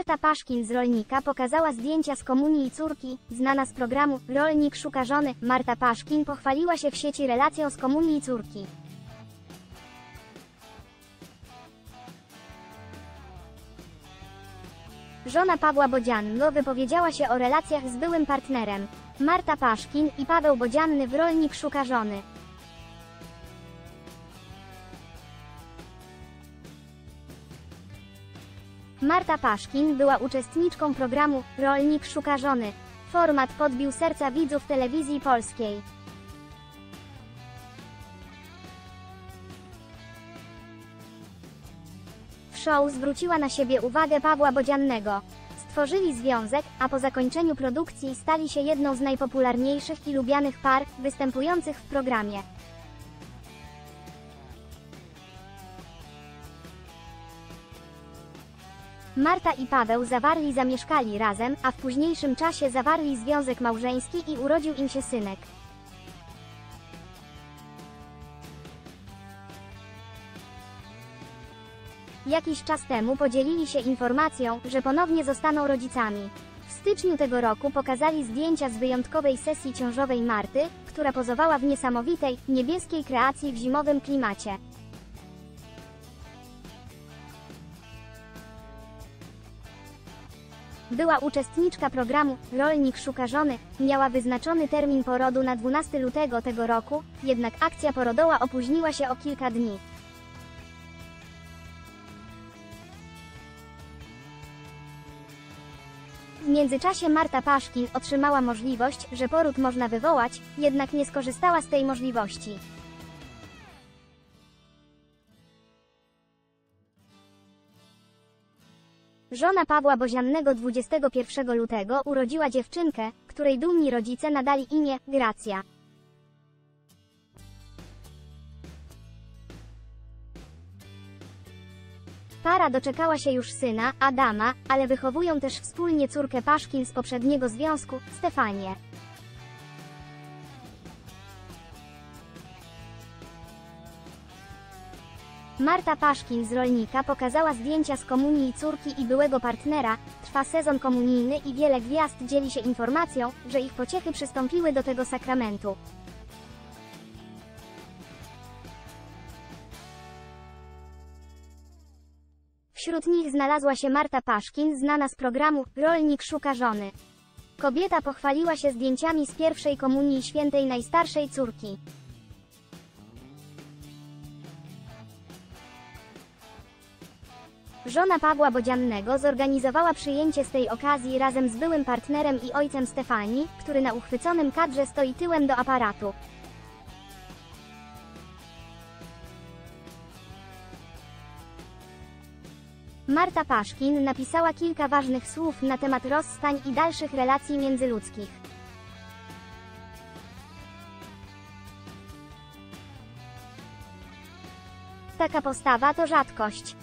Marta Paszkin z Rolnika pokazała zdjęcia z komunii córki, znana z programu Rolnik szuka żony. Marta Paszkin pochwaliła się w sieci relacją z komunii córki. Żona Pawła Bodzianno wypowiedziała się o relacjach z byłym partnerem. Marta Paszkin i Paweł Bodzianny w Rolnik szuka żony. Marta Paszkin była uczestniczką programu Rolnik szuka żony. Format podbił serca widzów telewizji polskiej. W show zwróciła na siebie uwagę Pawła Bodziannego. Stworzyli związek, a po zakończeniu produkcji stali się jedną z najpopularniejszych i lubianych par występujących w programie. Marta i Paweł zawarli zamieszkali razem, a w późniejszym czasie zawarli związek małżeński i urodził im się synek. Jakiś czas temu podzielili się informacją, że ponownie zostaną rodzicami. W styczniu tego roku pokazali zdjęcia z wyjątkowej sesji ciążowej Marty, która pozowała w niesamowitej, niebieskiej kreacji w zimowym klimacie. Była uczestniczka programu Rolnik szuka żony, miała wyznaczony termin porodu na 12 lutego tego roku, jednak akcja porodowa opóźniła się o kilka dni. W międzyczasie Marta Paszkin otrzymała możliwość, że poród można wywołać, jednak nie skorzystała z tej możliwości. Żona Pawła Boziannego 21 lutego urodziła dziewczynkę, której dumni rodzice nadali imię Gracja. Para doczekała się już syna, Adama, ale wychowują też wspólnie córkę Paszkin z poprzedniego związku, Stefanię. Marta Paszkin z Rolnika pokazała zdjęcia z komunii córki i byłego partnera, trwa sezon komunijny i wiele gwiazd dzieli się informacją, że ich pociechy przystąpiły do tego sakramentu. Wśród nich znalazła się Marta Paszkin, znana z programu Rolnik szuka żony. Kobieta pochwaliła się zdjęciami z pierwszej komunii świętej najstarszej córki. Żona Pawła Bodziannego zorganizowała przyjęcie z tej okazji razem z byłym partnerem i ojcem Stefanii, który na uchwyconym kadrze stoi tyłem do aparatu. Marta Paszkin napisała kilka ważnych słów na temat rozstań i dalszych relacji międzyludzkich. Taka postawa to rzadkość.